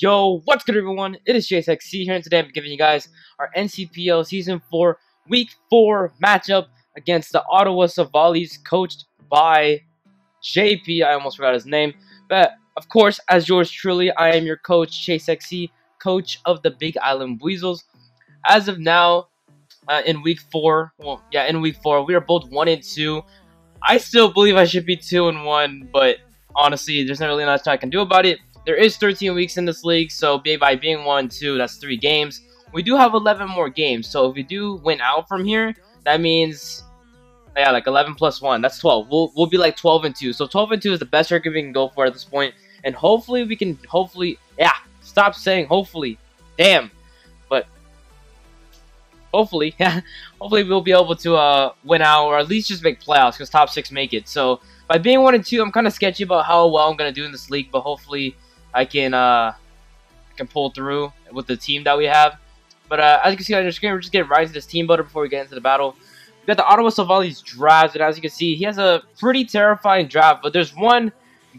Yo, what's good everyone? It is Chase XC here and today I'm giving you guys our NCPL Season 4 Week 4 matchup against the Ottawa Silvallys coached by JP. I almost forgot his name. But of course, as yours truly, I am your coach, Chase XC, coach of the Big Island Weasels. As of now, uh, in week four, well, yeah, in week four, we are both one and two. I still believe I should be two and one, but honestly, there's not really much I can do about it. There is 13 weeks in this league, so by being one and two, that's three games. We do have 11 more games, so if we do win out from here, that means yeah, like 11 plus 1. That's 12. We'll, we'll be like 12 and 2. So 12 and 2 is the best record we can go for at this point. And hopefully we can, hopefully, yeah, stop saying hopefully. Damn. But hopefully, yeah, hopefully we'll be able to uh, win out or at least just make playoffs because top six make it. So by being 1 and 2, I'm kind of sketchy about how well I'm going to do in this league. But hopefully I can, uh, I can pull through with the team that we have. But uh, as you can see on your screen, we're just getting right into this team builder before we get into the battle We got the Ottawa Silvallys draft, and as you can see, he has a pretty terrifying draft. But there's one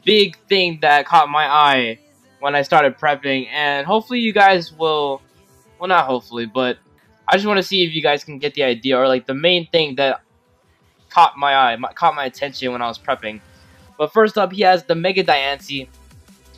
big thing that caught my eye when I started prepping, and hopefully you guys will, well, not hopefully, but I just want to see if you guys can get the idea, or like the main thing that caught my eye, caught my attention when I was prepping. But first up, he has the Mega Diancie,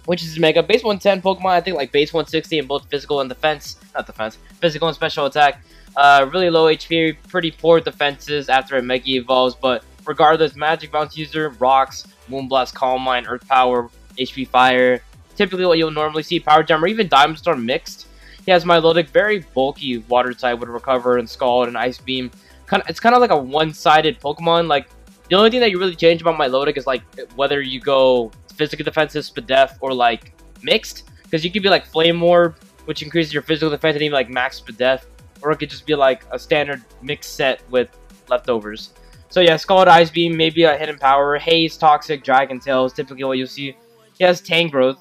which is Mega Base 110 Pokemon, I think like Base 160 in both physical and defense, not defense, physical and special attack. Uh, really low HP, pretty poor defenses after it Mega Evolves, but regardless, Magic Bounce user, Rocks, Moonblast, Calm Mind, Earth Power, HP Fire, typically what you'll normally see, Power Gem, or even Diamond Storm mixed. He has Milotic, very bulky Water type with Recover and Scald and Ice Beam. Kind of, it's kind of like a one-sided Pokemon. Like the only thing that you really change about Milotic is like whether you go physical defensive, Spadef, or like mixed. Because you could be like Flame Orb, which increases your physical defense, and even like Max Spadef or it could just be like a standard mixed set with leftovers. So yeah, Scald Ice Beam, maybe a Hidden Power, Haze, Toxic, Dragon Tail is typically what you'll see. He has Tangrowth,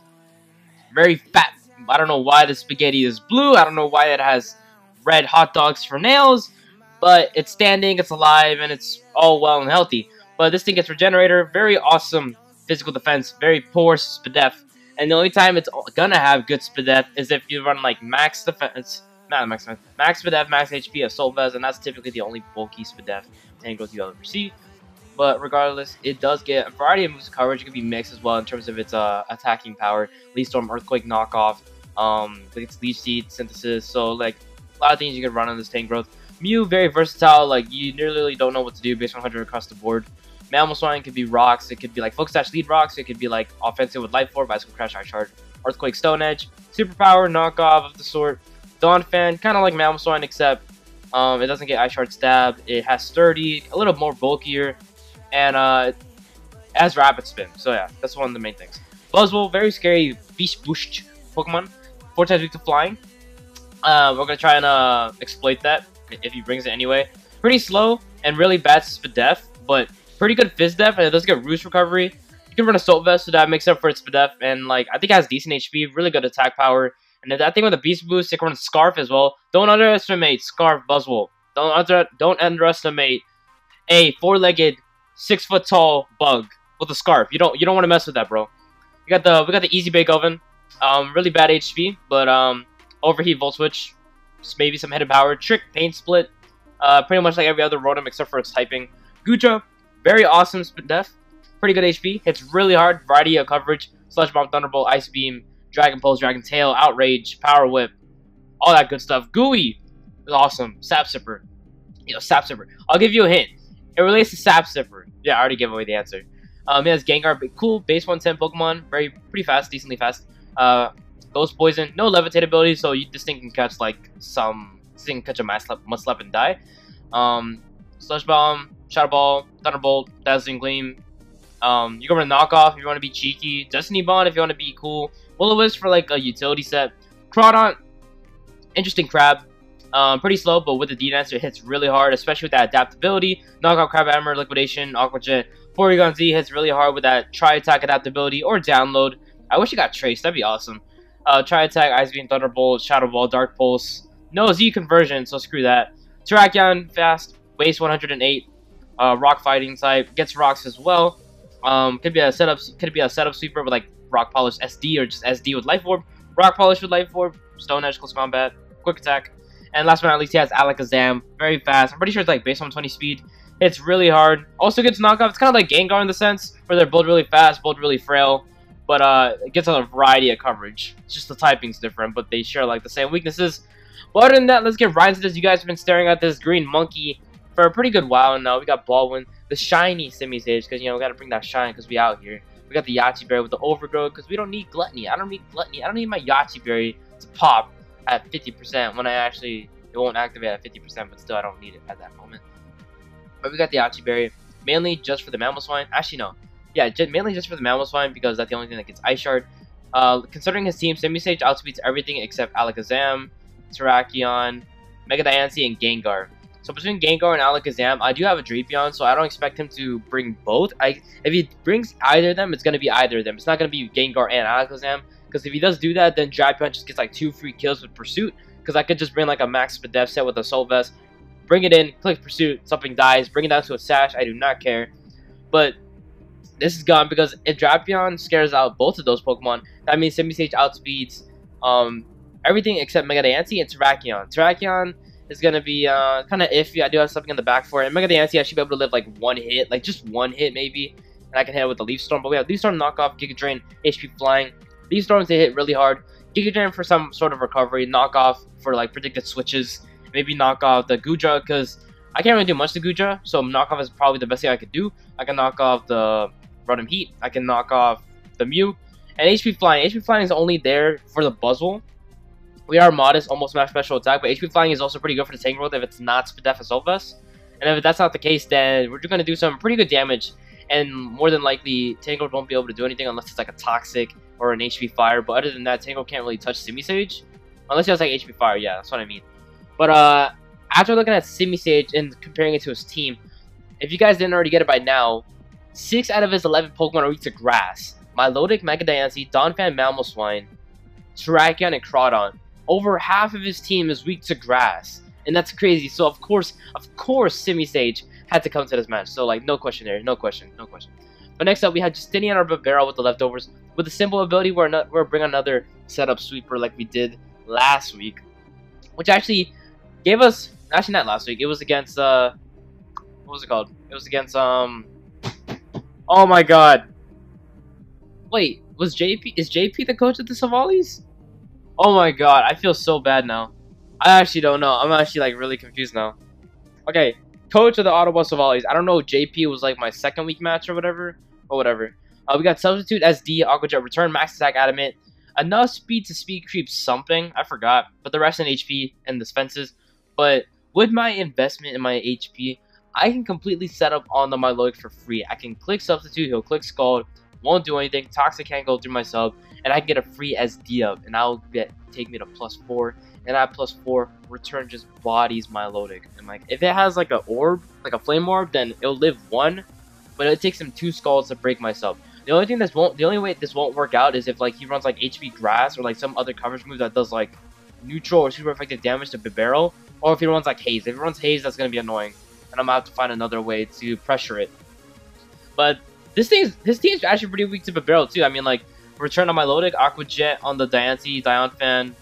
very fat. I don't know why the spaghetti is blue. I don't know why it has red hot dogs for nails, but it's standing, it's alive, and it's all well and healthy. But this thing gets Regenerator, very awesome physical defense, very poor Spadef. And the only time it's gonna have good Spadef is if you run like max defense not max defense, max Spadef, max HP, Assault Vest, and that's typically the only bulky Spadef tangles you'll ever see. But regardless, it does get a variety of moves coverage. It can be mixed as well in terms of its uh, attacking power. Leaf Storm, Earthquake knockoff, um, its Leech Seed synthesis. So like a lot of things you can run on this Tangrowth. Mew very versatile. Like you literally don't know what to do based on 100 across the board. Mamoswine could be rocks. It could be like Focus Sash lead rocks. It could be like offensive with Life Orb, Icicle Crash, Ice Shard, Earthquake, Stone Edge, Superpower, knockoff of the sort. Donphan, kind of like Mamoswine, except um, it doesn't get Ice Shard Stab. It has Sturdy, a little more bulkier, and uh, has Rapid Spin. So yeah, that's one of the main things. Buzzwole, very scary Beast Boost Pokemon. Four times weak to flying. Uh, we're gonna try and uh, exploit that if he brings it anyway. Pretty slow and really bad Spadef, but pretty good Fizz Def, and it does get Roost Recovery. You can run Assault Vest, so that makes up for its Spadef, and like I think it has decent HP, really good attack power, and that thing with the Beast Boost, it can run Scarf as well. Don't underestimate Scarf Buzzwole. Don't under don't underestimate a four-legged, six-foot-tall bug with a scarf. You don't you don't want to mess with that, bro. We got the we got the Easy Bake Oven. Um, really bad HP, but um, overheat Volt Switch, maybe some hidden power, Trick, Pain Split. Uh, pretty much like every other Rotom except for its typing. Guja, very awesome def, pretty good HP, hits really hard, variety of coverage, Sludge Bomb, Thunderbolt, Ice Beam, Dragon Pulse, Dragon Tail, Outrage, Power Whip, all that good stuff. Gooey is awesome. Sap Sipper. You know, Sap Sipper. I'll give you a hint. It relates to Sap Sipper. Yeah, I already gave away the answer. Um, it has Gengar, cool base 110 Pokemon, very pretty fast, decently fast. Uh, Ghost Poison, no Levitate ability, so you, this thing can catch like some, this thing can catch a Mud Slap and die. Um, Sludge Bomb, Shadow Ball, Thunderbolt, Dazzling Gleam. Um, you can run knockoff if you want to be cheeky. Destiny Bond if you want to be cool. Will-O-Wisp for like a utility set. Crawdaunt, interesting crab. Um, pretty slow, but with the D-Dancer, it hits really hard, especially with that adaptability. Knockout Crab Hammer, Liquidation, Aqua Jet. Porygon Z hits really hard with that Tri-Attack adaptability or download. I wish it got Trace, that'd be awesome. Uh, Tri-Attack, Ice Beam, Thunderbolt, Shadow Ball, Dark Pulse. No Z conversion, so screw that. Terrakion, fast, base 108, uh, rock fighting type, gets rocks as well. Um, could be a setup, could be a setup sweeper with like Rock Polish SD or just SD with Life Orb, Rock Polish with Life Orb, Stone Edge, Close Combat, Quick Attack. And last but not least, he has Alakazam, very fast. I'm pretty sure it's like based on 20 speed. It's really hard. Also gets knockoff. It's kind of like Gengar in the sense where they're both really fast, both really frail. But uh, it gets a variety of coverage. It's just the typing's different, but they share like the same weaknesses. But other than that, let's get right into this. You guys have been staring at this green monkey for a pretty good while now. We got Baldwin, the shiny Simisage, because, you know, we got to bring that shine because we out here. We got the Yache Berry with the Overgrowth because we don't need Gluttony. I don't need Gluttony. I don't need my Yache Berry to pop at 50% when I actually, it won't activate at 50%, but still I don't need it at that moment. But we got the Yache Berry, mainly just for the Mamoswine. Actually, no. Yeah, mainly just for the Mamoswine because that's the only thing that gets Ice Shard. Uh, considering his team, Simisage outspeeds everything except Alakazam, Terrakion, Mega Diancie, and Gengar. So between Gengar and Alakazam, I do have a Drapion, so I don't expect him to bring both. I If he brings either of them, it's going to be either of them. It's not going to be Gengar and Alakazam, because if he does do that, then Drapion just gets like two free kills with Pursuit, because I could just bring like a Max Spadef set with a Soul Vest, bring it in, click Pursuit, something dies, bring it down to a Sash, I do not care. But this is gone because if Drapion scares out both of those Pokemon, that means Simisage outspeeds um, everything except Mega Diancie and Terrakion. Terrakion is going to be uh, kind of iffy. I do have something in the back for it. I And Mega Diancie, I should be able to live like one hit, like just one hit maybe. And I can hit it with the Leaf Storm. But we have Leaf Storm knockoff, Giga Drain, HP Flying. Leaf Storms, they hit really hard. Giga Drain for some sort of recovery. Knockoff for like predicted switches. Maybe knock off the Goodra because I can't really do much to Goodra. So knockoff is probably the best thing I could do. I can knock off the Rotom Heat. I can knock off the Mew. And HP Flying. HP Flying is only there for the Buzzwole. We are modest, almost max special attack, but HP Flying is also pretty good for the Tangrowth if it's not Spadef Assault And if that's not the case, then we're just going to do some pretty good damage. And more than likely, Tango won't be able to do anything unless it's like a Toxic or an HP Fire. But other than that, Tango can't really touch Simisage. Unless he has like HP Fire, yeah, that's what I mean. But uh, after looking at Simisage and comparing it to his team, if you guys didn't already get it by now, 6 out of his 11 Pokemon are weak to Grass. Milotic, Mega Diancie, Donphan, Mamoswine, Terrakion, and Crawdaunt over half of his team is weak to grass. And that's crazy. So of course, of course, Simisage had to come to this match. So like, no question there, no question, no question. But next up, we had Justinian or Bibarel with the leftovers. With the simple ability where not, we're bring another setup sweeper like we did last week. Which actually gave us, actually not last week, it was against, uh, what was it called? It was against, um, oh my god. Wait, was JP, is JP the coach of the Silvallys? Oh my god, I feel so bad now. I actually don't know. I'm actually like really confused now. Okay, coach of the Ottawa Silvallys. I don't know. JP was like my second week match or whatever, or whatever. Uh, we got substitute SD, Aqua Jet return, max attack, adamant, enough speed to speed creep something. I forgot, but the rest in HP and the fences. But with my investment in my HP, I can completely set up on the Milotic for free. I can click substitute, he'll click Scald, won't do anything. Toxic can't go through my sub, and I can get a free SD up, and I'll get take me to plus four. And that plus four return just bodies Milotic. And like if it has like an orb, like a flame orb, then it'll live one, but it takes him two Scalds to break myself. The only thing this won't, the only way this won't work out is if like he runs like HP Grass or like some other coverage move that does like neutral or super effective damage to Bibarel, or if he runs like Haze. If he runs Haze, that's gonna be annoying, and I'm gonna have to find another way to pressure it. But this thing's his team's actually pretty weak to Bibarel too. I mean, like return on Milotic, Aqua Jet on the Diancie, Dianphan,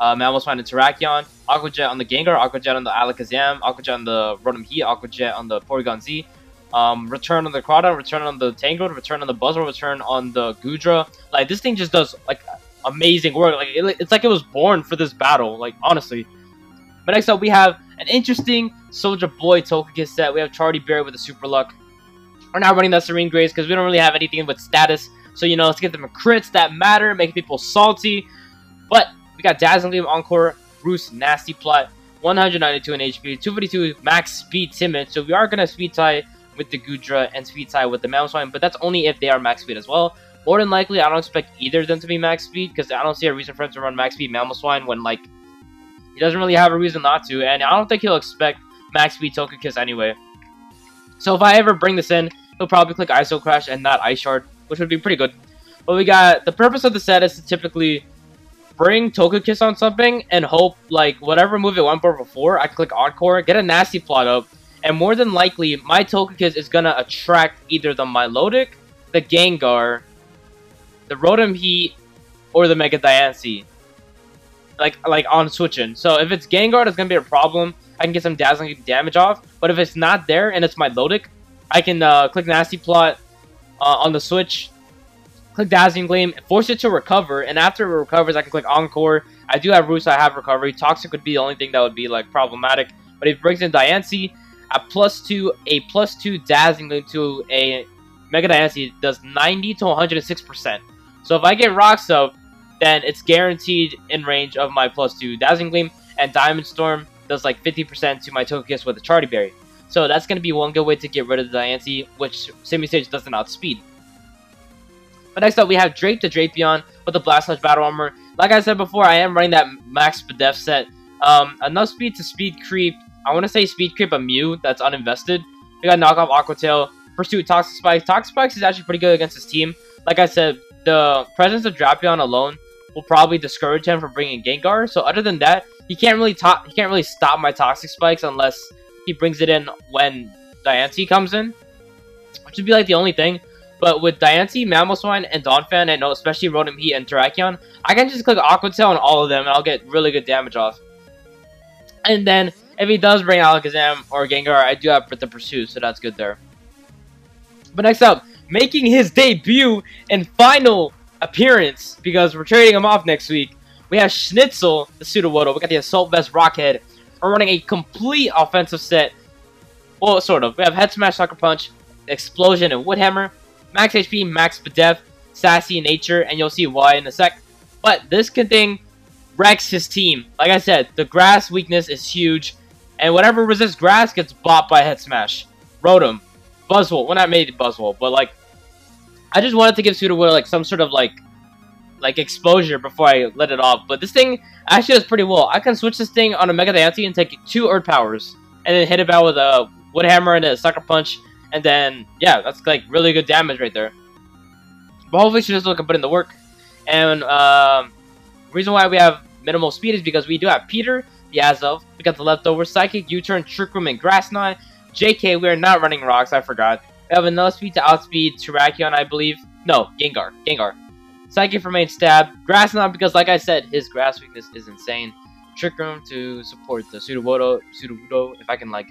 uh, Mamoswine, and Terrakion, Aqua Jet on the Gengar, Aqua Jet on the Alakazam, Aqua Jet on the Rotom Heat, Aqua Jet on the Porygon Z. Um, return on the Crawdaunt, return on the Tangrowth, return on the Buzzwole, return on the Goodra. Like this thing just does like amazing work. Like it, it's like it was born for this battle. Like honestly. But next up we have an interesting Soldier Boy Togekiss set. We have Charti Berry with a Super Luck. We're not running that Serene Grace because we don't really have anything with status. So, you know, let's get them crits that matter, make people salty. But we got Dazzling Gleam Encore, Roost Nasty Plot, 192 in HP, 252 max speed timid. So we are going to speed tie with the Goodra and speed tie with the Mamoswine, but that's only if they are max speed as well. More than likely, I don't expect either of them to be max speed because I don't see a reason for him to run max speed Mamoswine when, like, he doesn't really have a reason not to. And I don't think he'll expect max speed Togekiss anyway. So if I ever bring this in, he'll probably click Icicle Crash and not Ice Shard, which would be pretty good. But we got, the purpose of the set is to typically bring Togekiss on something and hope, like, whatever move it went for before, I click Encore, get a Nasty Plot up, and more than likely, my Togekiss is gonna attract either the Milotic, the Gengar, the Rotom Heat, or the Mega Diancie. like like on switching. So if it's Gengar, it's gonna be a problem. I can get some dazzling damage off. But if it's not there and it's Milotic, I can uh, click Nasty Plot uh, on the Switch, click Dazzling Gleam, force it to recover, and after it recovers, I can click Encore. I do have Roost, so I have Recovery. Toxic would be the only thing that would be like problematic. But if it brings in Diancie, a plus two, a plus two Dazzling Gleam to a Mega Diancie does 90 to 106%. So if I get Rock Soap, then it's guaranteed in range of my plus two Dazzling Gleam, and Diamond Storm does like 50% to my Togekiss with a Charti Berry. So that's going to be one good way to get rid of the Diancie, which Simisage doesn't outspeed. But next up, we have Drape to Drapion with the Blast Battle Armor. Like I said before, I am running that Max Spadef set. Um, enough speed to speed creep. I want to say speed creep a Mew that's uninvested. We got Knockoff Aqua Tail, Pursuit Toxic Spikes. Toxic Spikes is actually pretty good against his team. Like I said, the presence of Drapion alone will probably discourage him from bringing Gengar. So other than that, he can't really he can't really stop my Toxic Spikes unless he brings it in when Diancie comes in, which would be like the only thing. But with Diancie, Mamoswine, and Donphan, and especially Rotom Heat and Terrakion, I can just click Aqua Tail on all of them, and I'll get really good damage off. And then, if he does bring Alakazam or Gengar, I do have the Pursuit, so that's good there. But next up, making his debut and final appearance, because we're trading him off next week, we have Schnitzel, the Sudowoodo. We got the Assault Vest Rockhead. We're running a complete offensive set. Well, sort of. We have Head Smash, Sucker Punch, Explosion, and Wood Hammer. Max HP, Max Spadef, Sassy Nature, and you'll see why in a sec. But this can thing wrecks his team. Like I said, the grass weakness is huge. And whatever resists grass gets bought by Head Smash. Rotom. Buzzwole. Well, not made Buzzwole, but like... I just wanted to give Sudowoodo like some sort of like like exposure before I let it off. But this thing actually does pretty well. I can switch this thing on a Mega Diancie and take two Earth Powers, and then hit it out with a Wood Hammer and a Sucker Punch, and then yeah, that's like really good damage right there. But hopefully she just can put in the work. And um, reason why we have minimal speed is because we do have Peter, Azelf, we got the leftover Psychic, U-Turn, Trick Room, and Grass Knot. JK, we are not running rocks, I forgot. We have enough speed to outspeed Terrakion, I believe. No, Gengar. Gengar. Psychic for main stab. Grass Knot because, like I said, his grass weakness is insane. Trick Room to support the Sudowoodo, Sudowoodo if I can, like,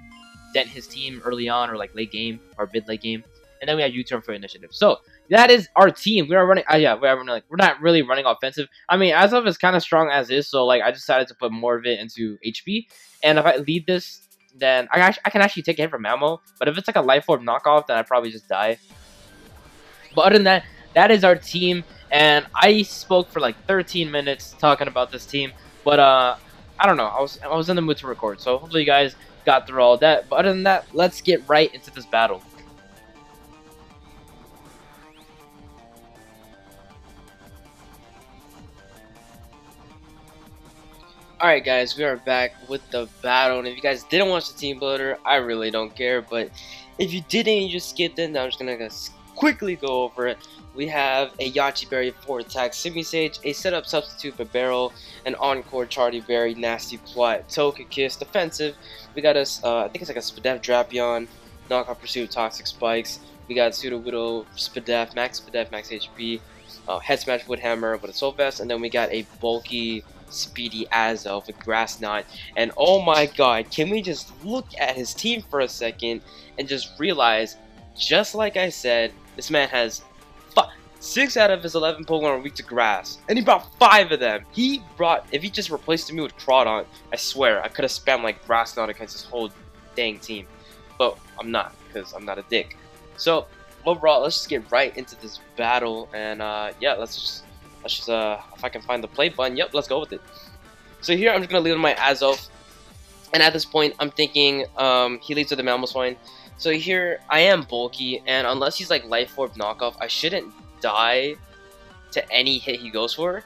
dent his team early on or, like, late game or mid-late game. And then we have U-Turn for initiative. So, that is our team. We are running, uh, yeah, we are running, like, we're not really running offensive. I mean, Azelf is kind of strong as is, so, like, I decided to put more of it into HP. And if I lead this, then I, I can actually take a from Mamo. But if it's, like, a Life Orb knockoff, then I probably just die. But other than that, that is our team and I spoke for like 13 minutes talking about this team. But uh, I don't know. I was I was in the mood to record, so hopefully you guys got through all that. But other than that, let's get right into this battle. Alright guys, we are back with the battle, and if you guys didn't watch the team builder, I really don't care, but if you didn't you just skipped it, I'm just gonna quickly go over it. We have a Yache Berry for attack, Simisage, a setup substitute for Barrel, an Encore Charty Berry, Nasty Plot, Togekiss, defensive. We got us, uh, I think it's like a Spadef Drapion, Knockoff Pursuit, Toxic Spikes. We got Pseudo Sudowoodo, Spadef, Max Spadef, Max HP, uh, Head Smash Wood Hammer with a Soul Vest, and then we got a bulky Speedy Azelf with Grass Knot. And oh my god, can we just look at his team for a second and just realize, just like I said, this man has six out of his 11 Pokemon are weak to grass, and he brought five of them. He brought, if he just replaced me with Crawdaunt, I swear, I could have spammed like Grass Knot against his whole dang team. But I'm not, because I'm not a dick. So, overall, let's just get right into this battle, and uh, yeah, let's just, let's just, uh, if I can find the play button, yep, let's go with it. So here, I'm just going to leave my Azelf, and at this point, I'm thinking um, he leads with the Mamoswine. So here, I am bulky, and unless he's like Life Orb knockoff, I shouldn't die to any hit he goes for.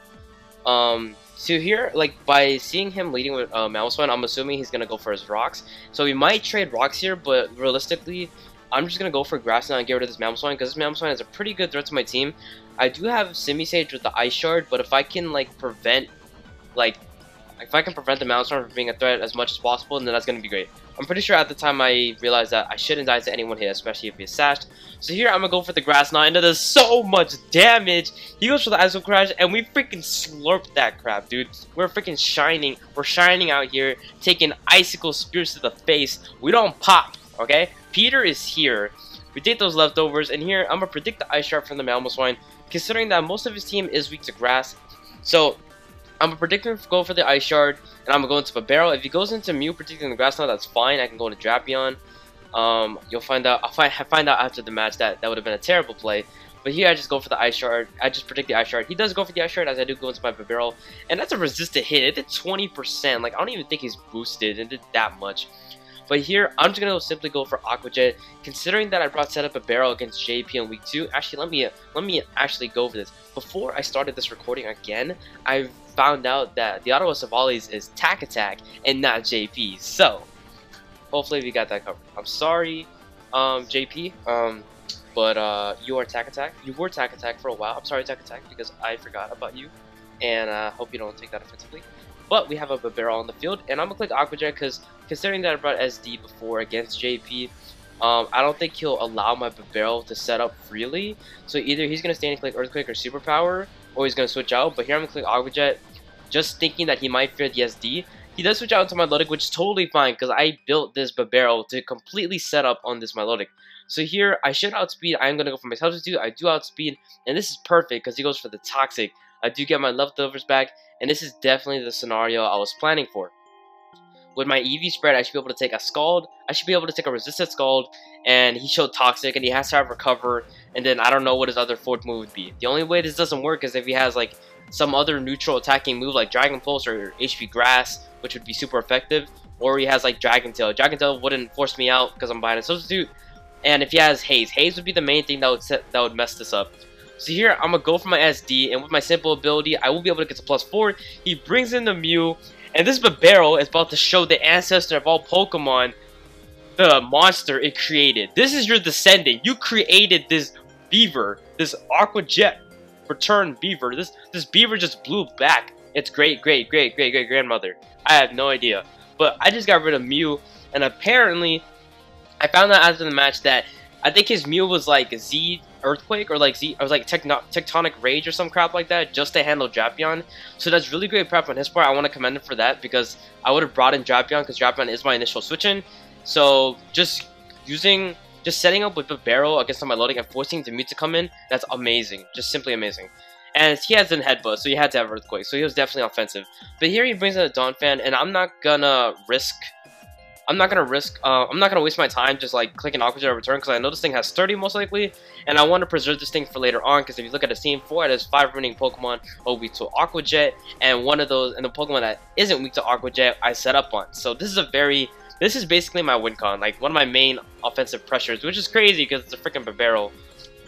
Um, so here, like, by seeing him leading with uh, Mamoswine, I'm assuming he's to go for his rocks. So we might trade rocks here, but realistically, I'm just to go for Grass Knot and get rid of this Mamoswine, because this Mamoswine is a pretty good threat to my team. I do have Simisage with the Ice Shard, but if I can, like, prevent, like, if I can prevent the Maelstrom from being a threat as much as possible, then that's going to be great. I'm pretty sure at the time I realized that I shouldn't die to anyone here, especially if he's sashed. So here I'm going to go for the Grass Knot, and it does so much damage. He goes for the Icicle Crash, and we freaking slurp that crap, dude. We're freaking shining. We're shining out here, taking Icicle Spears to the face. We don't pop, okay? Peter is here. We take those leftovers, and here I'm going to predict the Ice Shard from the Mamoswine, considering that most of his team is weak to Grass. So I'm a predictor to go for the Ice Shard, and I'm going to go into a barrel. If he goes into Mew predicting the Grass Knot, that's fine. I can go into Drapion. Um, you'll find out. I'll find, find out after the match that that would have been a terrible play. But here I just go for the Ice Shard. I just predict the Ice Shard. He does go for the Ice Shard as I do go into my barrel. And that's a resisted hit. It did 20%. Like, I don't even think he's boosted. It did that much. But here, I'm just going to simply go for Aqua Jet. Considering that I brought set up a barrel against JP in week 2, actually, let me let me actually go for this. Before I started this recording again, I found out that the Ottawa Silvallys is TakAttack and not JP. So, hopefully we got that covered. I'm sorry, um, JP, um, but uh, you are TakAttack. You were TakAttack for a while. I'm sorry, TakAttack, because I forgot about you, and I uh, hope you don't take that offensively. But we have a barrel on the field, and I'm to click Aqua Jet because considering that I brought SD before against JP, um, I don't think he'll allow my barrel to set up freely. So either he's going to stand and click Earthquake or Superpower, he's going to switch out. But here I'm going to click Aqua Jet, just thinking that he might fear the SD. He does switch out into Milotic, which is totally fine because I built this barrel to completely set up on this Milotic. So here, I should outspeed. I'm going to go for my substitute. I do outspeed, and this is perfect because he goes for the Toxic. I do get my leftovers back, and this is definitely the scenario I was planning for. With my EV spread, I should be able to take a Scald, I should be able to take a Resisted Scald, and he showed Toxic, and he has to have Recover, and then I don't know what his other fourth move would be. The only way this doesn't work is if he has, like, some other neutral attacking move like Dragon Pulse or HP Grass, which would be super effective, or he has, like, Dragon Tail. Dragon Tail wouldn't force me out because I'm buying a substitute, and if he has Haze, Haze would be the main thing that would set, that would mess this up. So here, I'm going to go for my SD, and with my simple ability, I will be able to get to plus 4. He brings in the Mew, and this Bibarel is about to show the ancestor of all Pokemon the monster it created. This is your descendant. You created this beaver, this Aqua Jet return beaver. This this beaver just blew back its great, great, great, great, great grandmother. I have no idea. But I just got rid of Mew, and apparently, I found out after the match that I think his Mew was like Z Earthquake or like Z, or like Tecno Tectonic Rage or some crap like that just to handle Drapion. So that's really great prep on his part. I want to commend him for that because I would have brought in Drapion because Drapion is my initial switch in. So just using, just setting up with a barrel against Milotic and forcing the mute to come in, that's amazing. Just simply amazing. And he has an headbutt, so he had to have Earthquake, so he was definitely offensive. But here he brings in a Donphan, and I'm not gonna risk I'm not gonna risk, uh, I'm not gonna waste my time just like clicking Aqua Jet return because I know this thing has 30 most likely, and I want to preserve this thing for later on because if you look at the team, four out of five remaining Pokemon are weak to Aqua Jet, and one of those, and the Pokemon that isn't weak to Aqua Jet, I set up on. So this is a very, this is basically my win con, like one of my main offensive pressures, which is crazy because it's a freaking Barrel.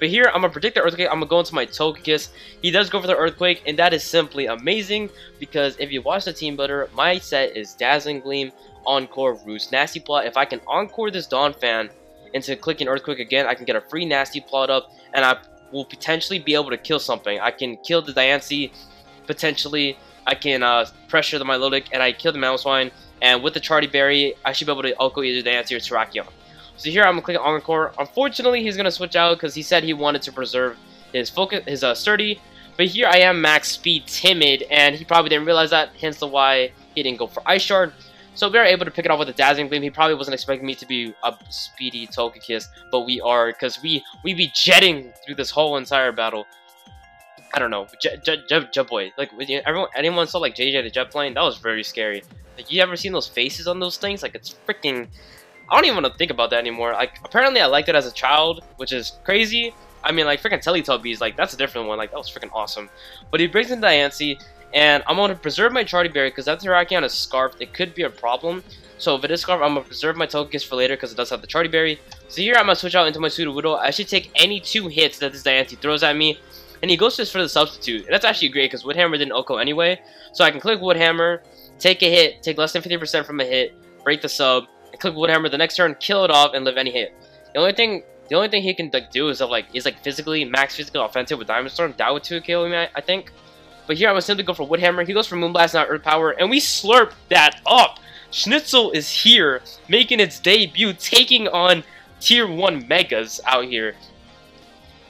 But here, I'm going to predict the Earthquake. I'm going to go into my Togekiss. He does go for the Earthquake, and that is simply amazing because if you watch the Team Builder, my set is Dazzling Gleam, Encore, Roost, Nasty Plot. If I can Encore this Donphan into clicking Earthquake again, I can get a free Nasty Plot up, and I will potentially be able to kill something. I can kill the Diancie, potentially. I can uh, pressure the Milotic, and I kill the Mamoswine. And with the Charti Berry, I should be able to OHKO either Diancie or Terrakion. So here I'm gonna click on Encore. Unfortunately, he's gonna switch out because he said he wanted to preserve his focus, his uh, sturdy. But here I am max speed timid, and he probably didn't realize that. Hence the why he didn't go for Ice Shard. So we are able to pick it off with a Dazzling Gleam. He probably wasn't expecting me to be a speedy Togekiss, but we are, because we, we be jetting through this whole entire battle. I don't know, Jet, Jet, Jet, Jet Boy. Like, everyone, anyone saw, like, JJ the Jet plane? That was very scary. Like, you ever seen those faces on those things? Like, it's freaking... I don't even want to think about that anymore. Like, apparently I liked it as a child, which is crazy. I mean, like, freaking Teletubbies, like, that's a different one. Like, that was freaking awesome. But he brings in Diancie, and I'm going to preserve my Charti Berry because that Terrakion is Scarfed. It could be a problem. So if it is Scarfed, I'm going to preserve my Togekiss for later because it does have the Charti Berry. So here I'm going to switch out into my Sudowoodo. I should take any two hits that this Diancie throws at me. And he goes just for the substitute. And that's actually great because Woodhammer didn't OHKO anyway. So I can click Woodhammer, take a hit, take less than 50% from a hit, break the sub, click Woodhammer the next turn, kill it off, and live any hit. The only thing the only thing he can like do is of like is like physically max physical offensive with Diamond Storm. That would 2 kill me, I think. But here I would simply go for Woodhammer. He goes for Moonblast, not Earth Power, and we slurp that up. Schnitzel is here, making its debut, taking on Tier 1 Megas out here.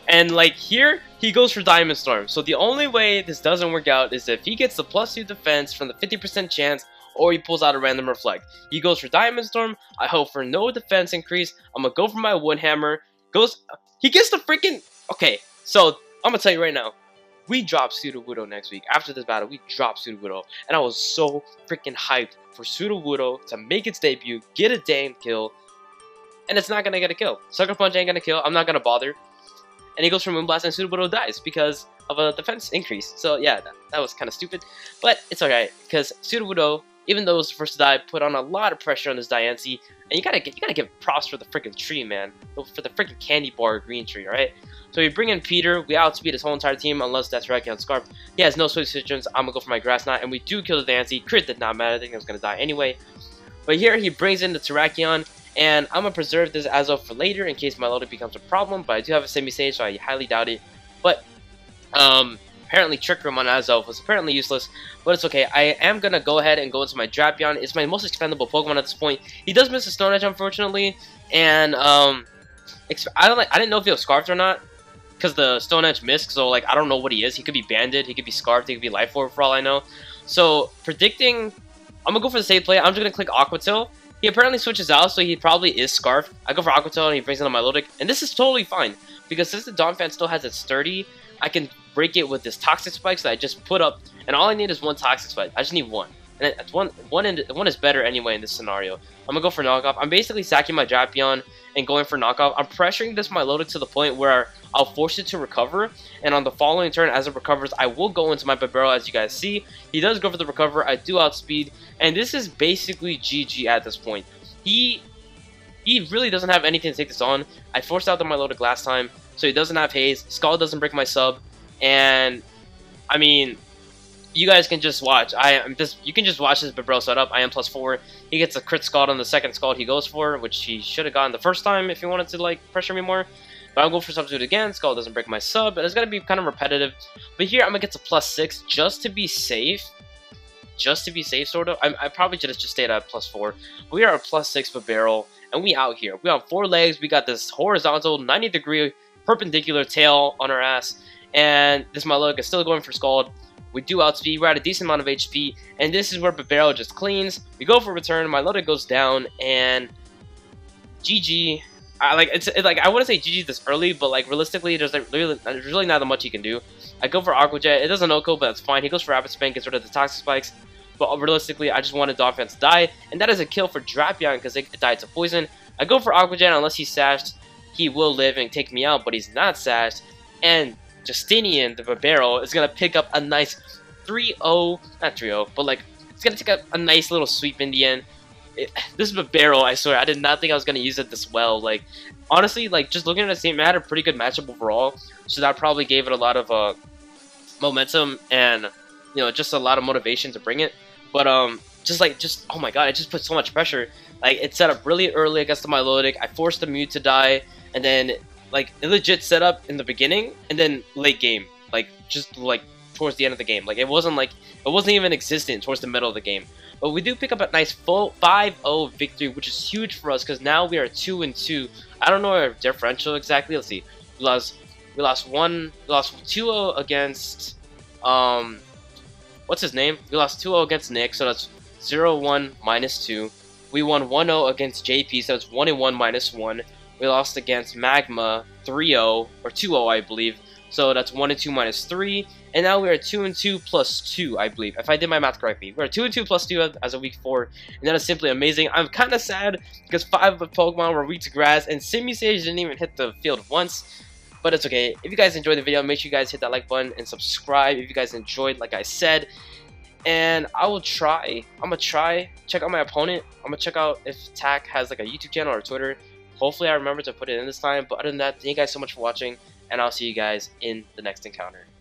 And like here, he goes for Diamond Storm. So the only way this doesn't work out is if he gets the plus 2 defense from the 50% chance or he pulls out a random reflect. He goes for Diamond Storm. I hope for no defense increase. I'm gonna go for my Woodhammer. Goes, he gets the freaking. Okay, so I'm gonna tell you right now. We drop Sudowoodo next week. After this battle, we drop Sudowoodo. And I was so freaking hyped for Sudowoodo to make its debut, get a damn kill, and it's not gonna get a kill. Sucker Punch ain't gonna kill. I'm not gonna bother. And he goes for Moonblast and Sudowoodo dies because of a defense increase. So yeah, that, that was kind of stupid. But it's alright, because Sudowoodo, even though it was the first to die, put on a lot of pressure on this Diancie. And you gotta get, you gotta give props for the freaking tree, man. For the freaking candy bar green tree, alright? So we bring in Peter, we outspeed his whole entire team unless that's Rakion Scarf. He has no switch situations, I'm gonna go for my Grass Knot, and we do kill the Diancie. Crit did not matter, I think I was gonna die anyway. But here he brings in the Terrakion, and I'm gonna preserve this Azelf for later in case Milotic becomes a problem, but I do have a Simisage, so I highly doubt it. But, um, apparently Trick Room on Azelf was apparently useless, but it's okay. I am gonna go ahead and go into my Drapion. It's my most expendable Pokemon at this point. He does miss a Stone Edge, unfortunately, and, um, I don't like, I didn't know if he was Scarfed or not, because the Stone Edge missed, so like I don't know what he is. He could be banded, he could be scarfed, he could be life orb for all I know. So predicting, I'm gonna go for the safe play. I'm just gonna click Aqua Tail. He apparently switches out, so he probably is scarfed. I go for Aqua Tail and he brings in on Milotic, and this is totally fine because since the Donphan still has its sturdy, I can break it with this Toxic Spikes that I just put up, and all I need is one Toxic Spike. I just need one. And one, one, one is better anyway in this scenario. I'm gonna go for knockoff. I'm basically sacking my Drapion and going for knockoff. I'm pressuring this Milotic to the point where I'll force it to recover, and on the following turn, as it recovers, I will go into my Bibarel, as you guys see. He does go for the recover, I do outspeed, and this is basically GG at this point. He he really doesn't have anything to take this on. I forced out the Milotic last time, so he doesn't have Haze. Scald doesn't break my sub, and I mean, you guys can just watch. I am just you can just watch this Bibarel setup. I am plus four. He gets a crit Scald on the second Scald he goes for, which he should have gotten the first time if he wanted to like pressure me more. But I'm going for substitute again. Scald doesn't break my sub, and it's gonna be kind of repetitive. But here I'm gonna get to plus six just to be safe. Just to be safe, sort of. I, I probably should have just stayed at plus four. We are a plus six Bibarel, and we out here. We have four legs. We got this horizontal 90 degree perpendicular tail on our ass, and this Milotic is still going for Scald. We do outspeed, we're at a decent amount of HP, and this is where Bibarel just cleans. We go for return, Milotic goes down, and GG. I, like it's it, like I wouldn't say GG this early, but like realistically, there's like really there's really not that much he can do. I go for Aqua Jet. It doesn't OHKO, but that's fine. He goes for Rapid Spin, gets rid of the Toxic Spikes. But realistically, I just wanted Donphan to die, and that is a kill for Drapion because it died to poison. I go for Aqua Jet unless he's sashed. He will live and take me out, but he's not sashed. And Justinian, the Bibarel, is going to pick up a nice 3-0, not 3-0, but like, it's going to take a, a, nice little sweep in the end. It, this is Bibarel, I swear, I did not think I was going to use it this well. Like, honestly, like, just looking at the team, it had a pretty good matchup overall, so that probably gave it a lot of uh, momentum and, you know, just a lot of motivation to bring it. But, um, just like, just, oh my god, it just put so much pressure. Like, it set up really early against the Milotic, I forced the Mew to die, and then like legit setup in the beginning and then late game, like just like towards the end of the game. Like it wasn't like it wasn't even existent towards the middle of the game. But we do pick up a nice 5-0 victory, which is huge for us because now we are two and two. I don't know our differential exactly. Let's see. We lost we lost one we lost 2-0 against um what's his name? We lost 2-0 against Nick, so that's 0-1 minus 2. We won 1-0 against JP, so it's 1-1 minus 1 we lost against Magma 3-0, or 2-0 I believe. So that's 1 and 2 minus 3. And now we are 2 and 2 plus 2, I believe, if I did my math correctly. We're 2 and 2 plus 2 as a week 4, and that is simply amazing. I'm kind of sad because 5 of the Pokemon were weak to grass, and Simisage didn't even hit the field once. But it's okay. If you guys enjoyed the video, make sure you guys hit that like button and subscribe if you guys enjoyed, like I said. And I will try, I'm to try, check out my opponent. I'm to check out if Tak has like a YouTube channel or Twitter. Hopefully I remember to put it in this time. But other than that, thank you guys so much for watching. And I'll see you guys in the next encounter.